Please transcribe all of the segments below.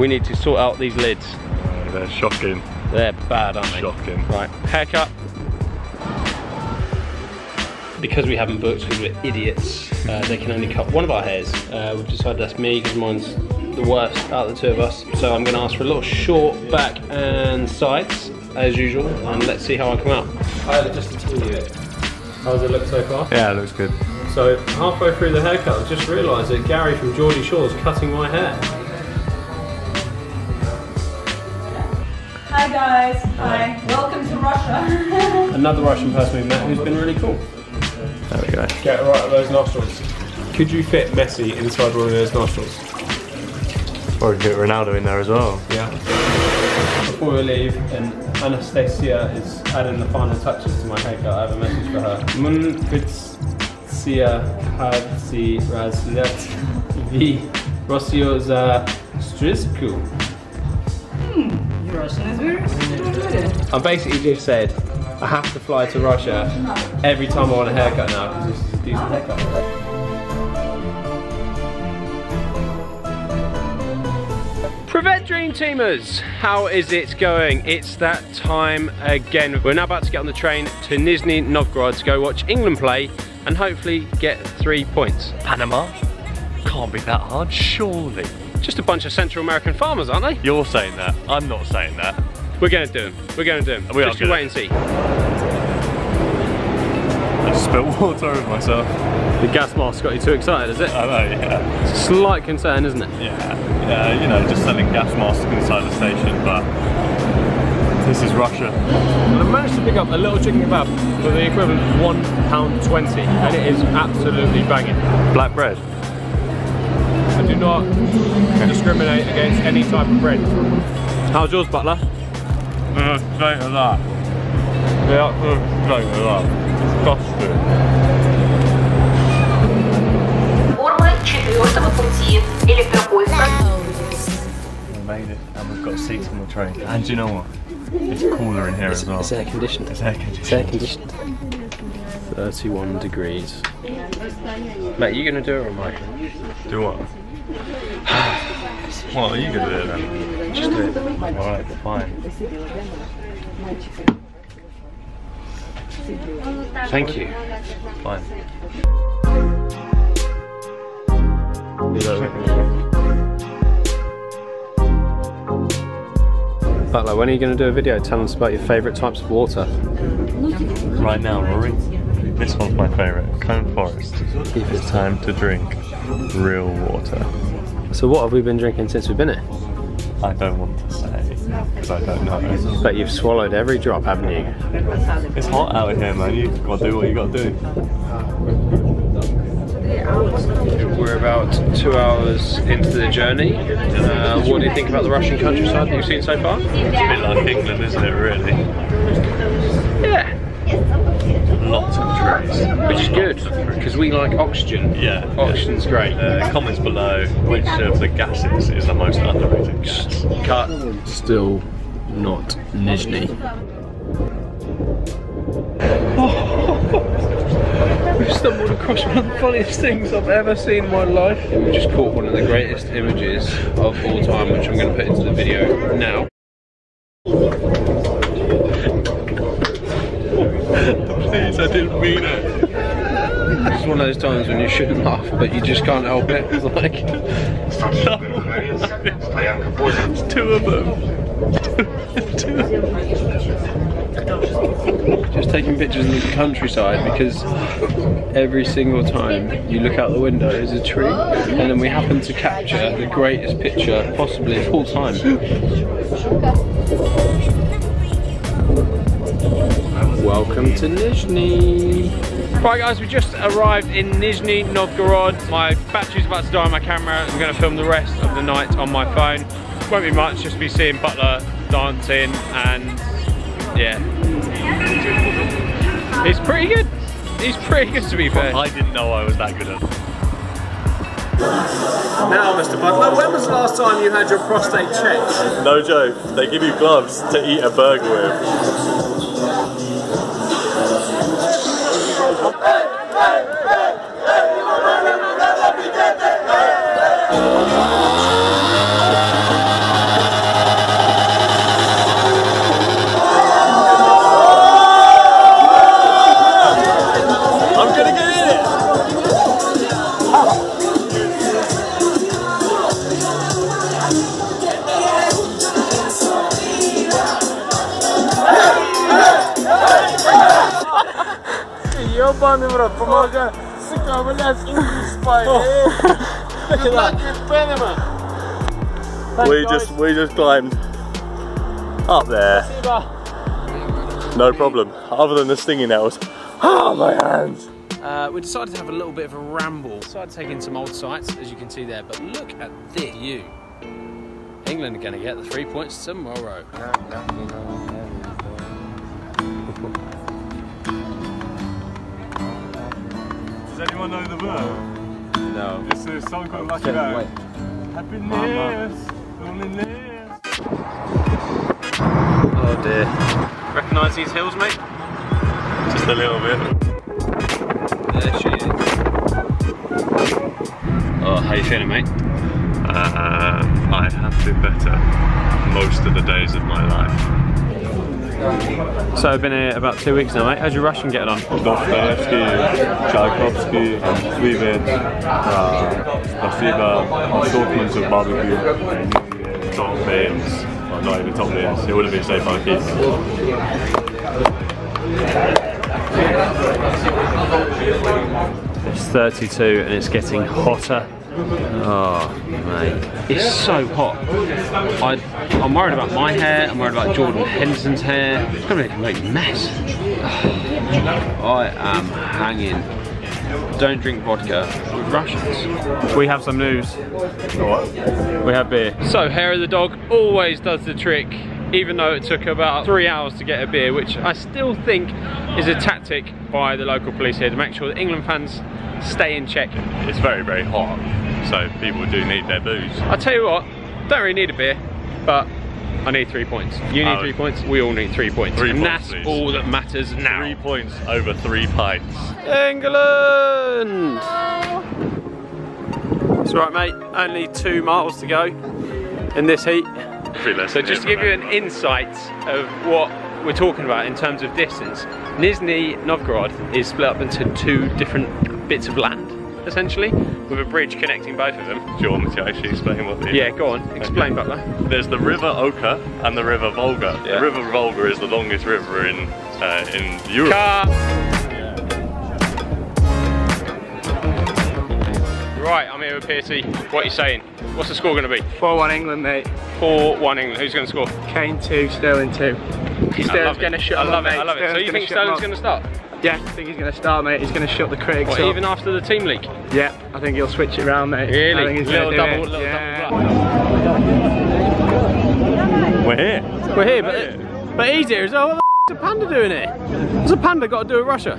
We need to sort out these lids. They're shocking. They're bad, aren't they? Shocking. Right, haircut. Because we haven't booked, because we're idiots, uh, they can only cut one of our hairs. Uh, we've decided that's me, because mine's the worst out of the two of us. So I'm going to ask for a little short back and sides, as usual, and let's see how I come out. Tyler, just to tell you, how does it look so far? Yeah, it looks good. So halfway through the haircut, I've just realised that Gary from Geordie Shore is cutting my hair. Hi guys. Hi. Welcome to Russia. Another Russian person we met who's been really cool. There we go. Get right at those nostrils. Could you fit Messi inside one of those nostrils? Or we can get Ronaldo in there as well. Yeah. Before we leave, and Anastasia is adding the final touches to my haircut. I have a message for her. Mun Vitsia Hadzi Razlet Vi Rosio za Strisku. Your Russian is very good. I basically just said I have to fly to Russia every time I want a haircut now because this is a decent haircut. Prevent Dream Teamers, how is it going? It's that time again. We're now about to get on the train to Nizhny Novgorod to go watch England play and hopefully get three points. Panama? Can't be that hard, surely. Just a bunch of Central American farmers, aren't they? You're saying that. I'm not saying that. We're going to do them. We're going to do them. We are Just you wait and see. I just spilled water over myself. The gas mask got you too excited, is it? I know, yeah. It's a slight concern, isn't it? Yeah, yeah, you know, just selling gas masks inside the station, but this is Russia. I managed to pick up a little chicken kebab for the equivalent of one pound twenty, and it is absolutely banging. Black bread I do not discriminate against any type of bread. How's yours, Butler? Uh, straight to that. Yeah, uh, straight to that. Disgusting. Формы четвертого пути электропоезда. We made it, and we've got seats on the train. And do you know what? It's cooler in here as well. air conditioned. It's air conditioned. conditioned. 31 degrees. Mate, you gonna do it or am I? Do what? What are you gonna do then? Just do it. Alright, fine. Thank you. Fine. Butler, when are you gonna do a video telling us about your favourite types of water? Right now, Rory, this one's my favourite. Cone Forest. It's time to drink real water. So what have we been drinking since we've been here? I don't want to say, because I don't know. But you've swallowed every drop, haven't you? It's hot out here, man. You've got to do what you got to do. We're about two hours into the journey. Uh, what do you think about the Russian countryside that you've seen so far? It's a bit like England, isn't it, really? Yeah, Lots of trees. which is good because we like oxygen. Yeah. Oxygen's great. Uh, comments below which of the gases is the most underrated gas. Cut. Still not Nizhny. We've stumbled across one of the funniest things I've ever seen in my life. We just caught one of the greatest images of all time, which I'm going to put into the video now. I didn't mean it. It's one of those times when you shouldn't laugh, but you just can't help it. It's like, It's two of them. two of them. just taking pictures of the countryside because every single time you look out the window is a tree, and then we happen to capture the greatest picture possibly of all time. Welcome to Nizhny. Right guys, we just arrived in Nizhny Novgorod. My battery's about to die on my camera. I'm going to film the rest of the night on my phone. Won't be much, just be seeing Butler dancing and yeah. He's pretty good. He's pretty good to be fair. I didn't know I was that good at Now, Mr. Butler, when was the last time you had your prostate checked? No joke, they give you gloves to eat a burger with. Ебаный в рот, помогай. Сука, блядь, спай. Good luck with Panama. We just, we just climbed up there. No problem, other than the stinging nails. Oh, my hands. Uh, we decided to have a little bit of a ramble. Decided to take in some old sites, as you can see there. But look at this view. England are going to get the three points tomorrow. Does anyone know the verb? No. It's a song called Lucky Dog. Happiness, loneliness. Oh dear. Recognise these hills, mate? Just a little bit. There she is. Oh, how you feeling, mate? Uh, I have been better most of the days of my life. So I've been here about two weeks now, mate. How's your Russian getting on? Dostoevsky, Tchaikovsky, Slivet, uh, Spasiba, assortments of barbecue, top beans, well not even top beans, it would have been safe on keep. It's 32 and it's getting hotter. Oh, mate. It's so hot. I, I'm worried about my hair, I'm worried about Jordan Henderson's hair. It's gonna be a complete mess. I am hanging. Don't drink vodka with Russians. We have some news. What? We have beer. So, hair of the dog always does the trick, even though it took about three hours to get a beer, which I still think is a tactic by the local police here to make sure that England fans stay in check. It's very, very hot, so people do need their booze. I'll tell you what, don't really need a beer, but I need three points. You need Oh. three points, we all need three points. Three and points, that's please. all that matters now. Three points over three pints. England! It's all right, mate. Only two miles to go in this heat. So just to give you an insight of what we're talking about in terms of distance, Nizhny Novgorod is split up into two different bits of land, essentially, with a bridge connecting both of them. Do you want me to actually explain what the Yeah, go on, explain, Butler. There's the River Oka and the River Volga. Yeah. The River Volga is the longest river in uh, in Europe. Car. Right, I'm here with Piercy. What are you saying? What's the score going to be? 4-1 England, mate. 4-1 England. Who's going to score? Kane 2, Sterling 2. I Sterling's going to shut I love it, mate. I love it. So you think Sterling's going to start? Up. Yeah, I think he's going to start, mate. He's going to shut the critics What, up. even after the team leak? Yeah, I think he'll switch it around, mate. I Really? think he's Little gonna do double, it. little yeah. double We're here. We're here, but, but he's here as well. What the f- is a panda doing here? What's a panda got to do with Russia?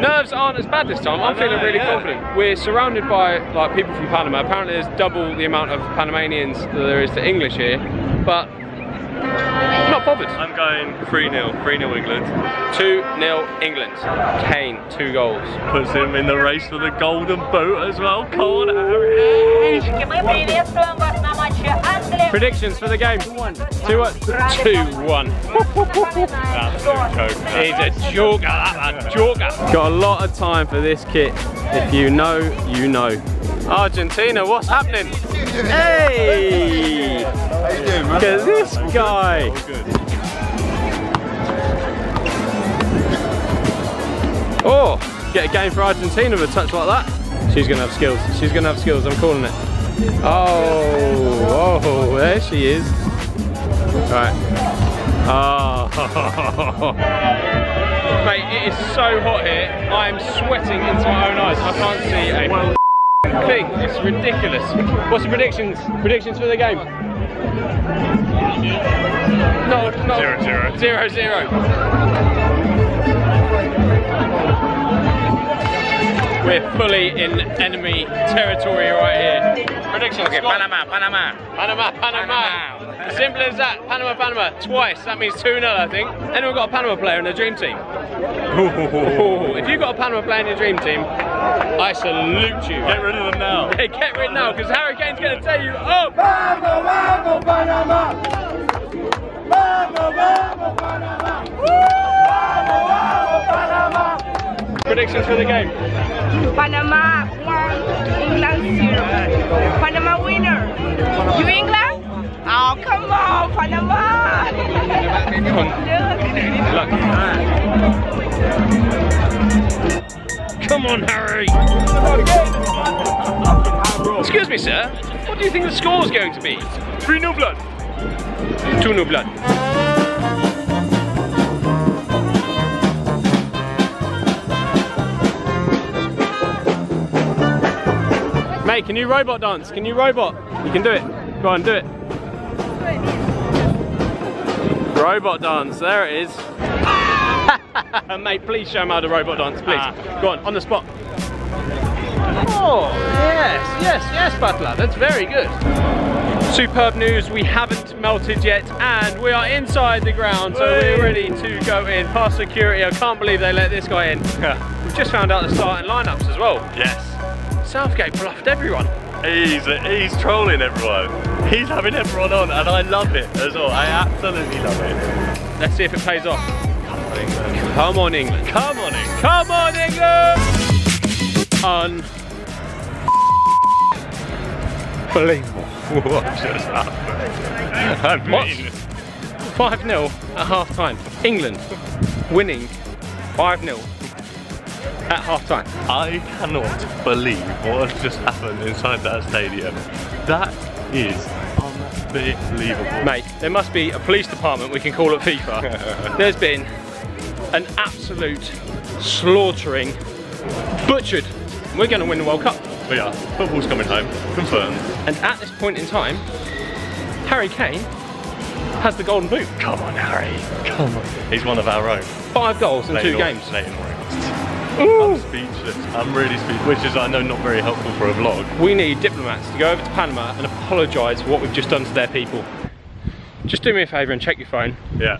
Nerves aren't as bad this time. I'm feeling really yeah. confident. We're surrounded by like people from Panama. Apparently, there's double the amount of Panamanians that there is to English here, but I'm not bothered. I'm going 3-0, 3-0 England. 2-0 England. Kane, two goals. Puts him in the race for the golden boot as well. Corner. Harris. Predictions for the game. 2-1. 2-1. That's a joke. He's a joker. Joker. Got a lot of time for this kit. If you know, you know. Argentina, what's happening? Hey! Look at this guy. Oh, get a game for Argentina with a touch like that. She's gonna have skills. She's gonna have skills. I'm calling it. Oh, oh, there she is. Right. Oh. Mate, it is so hot here. I am sweating into my own eyes. I can't see a thing. It's ridiculous. What's the predictions? Predictions for the game? No, no. Zero, zero. Zero, zero. We're fully in enemy territory right here. Predictions. Okay, Panama, Panama. Panama, Panama. Simple as that. Panama, Panama. Twice. That means 2 0, I think. Anyone got a Panama player in their dream team? Ooh, if you've got a Panama player in your dream team, I salute you. Get rid of them now. Hey, get rid now, because Harry Kane's going to tell you, oh! Predictions for the game. Panama one, England zero. Panama winner. You England? Oh, come on, Panama. Come on, Harry. Excuse me, sir. What do you think the score is going to be? 3 0 blood. 2 0 blood. Mate, can you robot dance? Can you robot? You can do it. Go on, do it. Robot dance, there it is. Uh, mate, please show him how to robot dance, please. Ah. Go on, on the spot. Oh, yes, yes, yes, Butler, that's very good. Superb news, we haven't melted yet and we are inside the ground, so we're ready to go in. Past security, I can't believe they let this guy in. We've just found out the starting lineups as well. Yes. Southgate bluffed everyone. He's he's trolling everyone. He's having everyone on, and I love it as well. I absolutely love it. Let's see if it pays off. Come on, England. Come on, England. Come on, England! Un. Unbelievable. What just happened? I mean, 5 0 at half time. England winning 5 0 at half time. I cannot believe what has just happened inside that stadium. That is unbelievable. Mate, there must be a police department we can call at FIFA. There's been an absolute slaughtering, butchered. We're going to win the World Cup. But yeah, football's coming home. Confirmed. And at this point in time, Harry Kane has the golden boot. Come on, Harry. Come on. He's one of our own. Five goals in two games. Leighton. Mm. I'm speechless. I'm really speechless, which is, I know, not very helpful for a vlog. We need diplomats to go over to Panama and apologise for what we've just done to their people. Just do me a favour and check your phone. Yeah.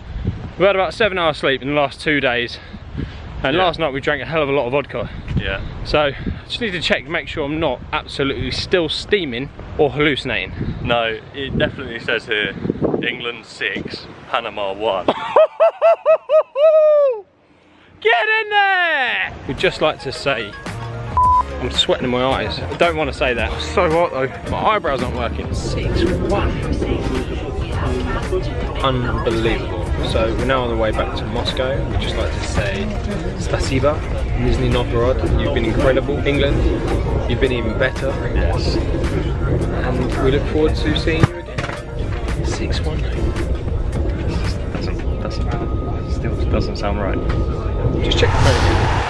We've had about seven hours sleep in the last two days. And Yeah. last night we drank a hell of a lot of vodka. Yeah. So I just need to check, make sure I'm not absolutely still steaming or hallucinating. No, it definitely says here England 6, Panama 1. Get in there! We'd just like to say, I'm sweating in my eyes. I don't want to say that. So hot though. My eyebrows aren't working. Six one. Unbelievable. So we're now on the way back to Moscow. We'd just like to say, Spasiba, Nizhny Novgorod. You've been incredible. England, you've been even better. yes. And we look forward to seeing you again. Six one. Doesn't, doesn't, still doesn't sound right. Just check the phone.